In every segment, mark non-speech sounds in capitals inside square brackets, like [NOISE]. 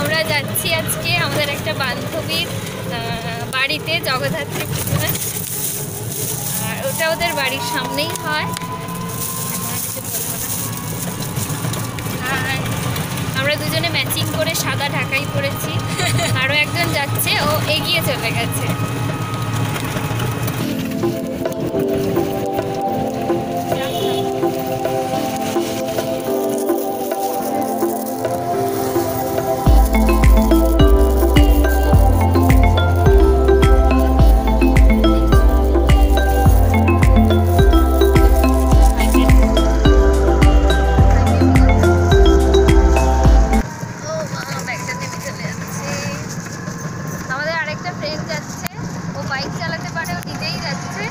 আমরা যাচ্ছি আজকে আমাদের একটা বান্ধবীর বাড়িতে জগদ্ধাত্রী পুজোয়। আর ওটা ওদের বাড়ির সামনেই হয়। আমরা দুজনে ম্যাচিং করে সাদা ঢাকাই পরেছি। আরও একজন যাচ্ছে, ও এগিয়ে চলে গেছে। ফ্রেন্ড যাচ্ছে। ও বাইক চালাতে পারে ও নিজেই যাচ্ছে।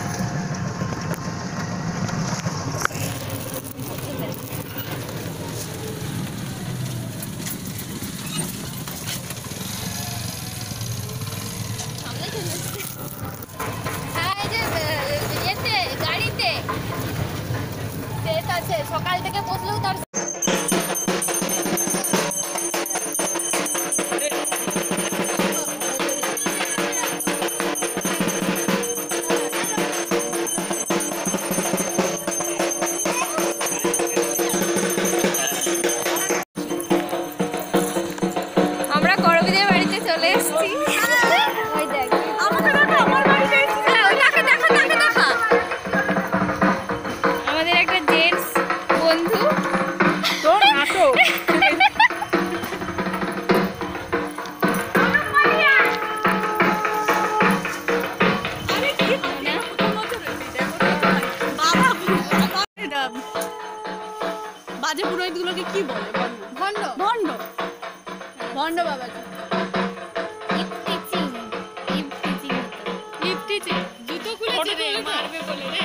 হ্যাঁ, সকাল থেকে বসলেও তার বাজে পুরোহিত গুলোকে কি বলে। ভণ্ড। ভণ্ড। ভণ্ড বাবাজি টিচিং জুতো খুলে মারবে বলে রে।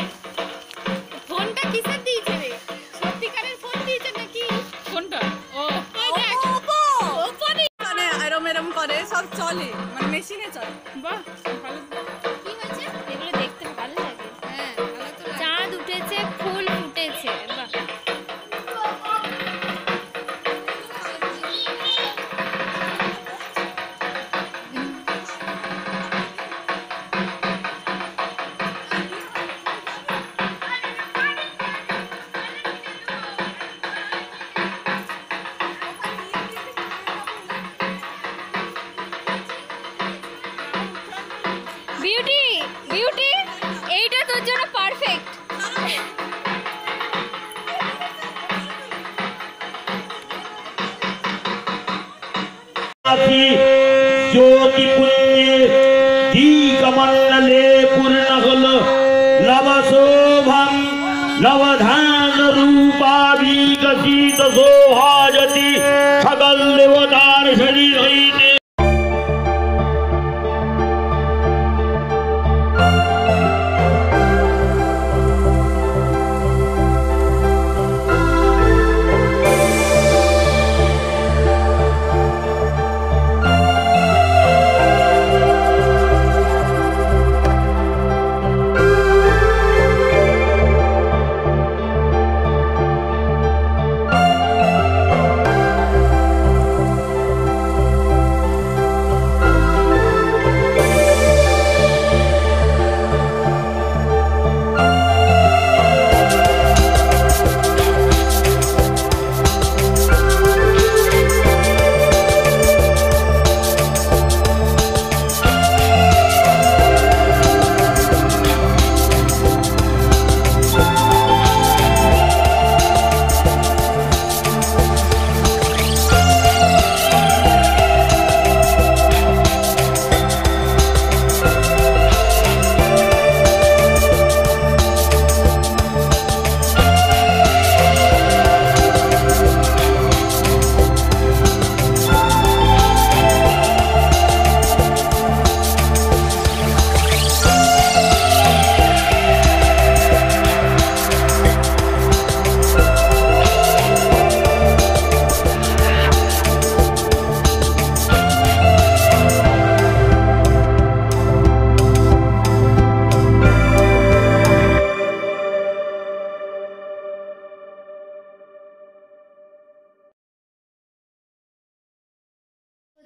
विद्यासी ज्योति पुण्य दीकमण्डले पूर्णहल नवशोभं नवधान रूपा विकसित सोहाजति खगल देवता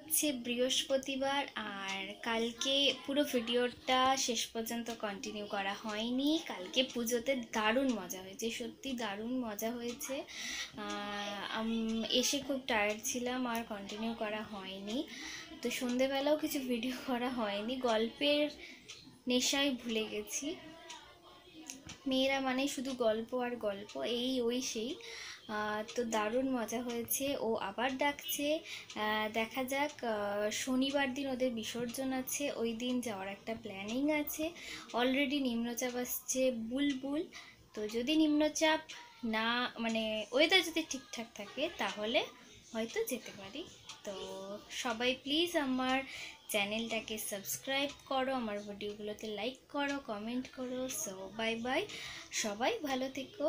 হচ্ছে বৃহস্পতিবার আর কালকে পুরো ভিডিওটা শেষ পর্যন্ত কন্টিনিউ করা হয়নি। কালকে পুজোতে দারুণ মজা হয়েছে, সত্যি দারুণ মজা হয়েছে। এসে খুব টায়ার্ড ছিলাম, আর কন্টিনিউ করা হয়নি। তো সন্ধেবেলাও কিছু ভিডিও [LAUGHS] করা হয়নি, গল্পের নেশায় ভুলে গেছি। মেয়েরা মানে শুধু গল্প আর গল্প, এই, ওই, সেই। তো দারুণ মজা হয়েছে। ও আবার ডাকছে। দেখা যাক শনিবার দিন ওদের বিসর্জন আছে। ওই দিন যাওয়ার একটা প্ল্যানিং আছে। অলরেডি নিম্নচাপ আসছে বুলবুল। তো যদি নিম্নচাপ না মানে ওয়েদার যদি ঠিকঠাক থাকে, তাহলে হয়তো যেতে পারি। তো সবাই প্লিজ আমার চ্যানেলটাকে সাবস্ক্রাইব করো, আমার ভিডিওগুলোতে লাইক করো কমেন্ট করো। সো বাই বাই সবাই ভালো থেকো।